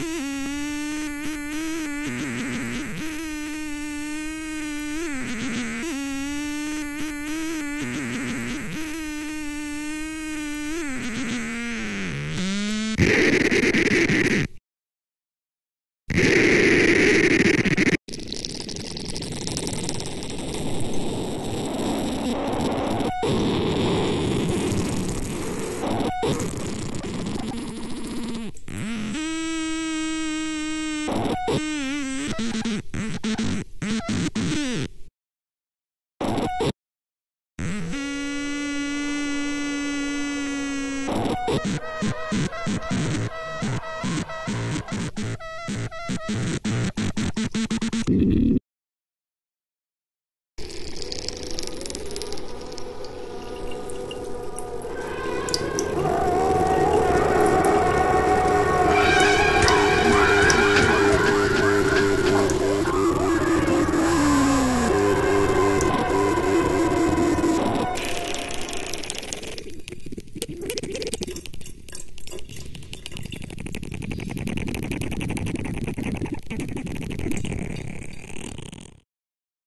you you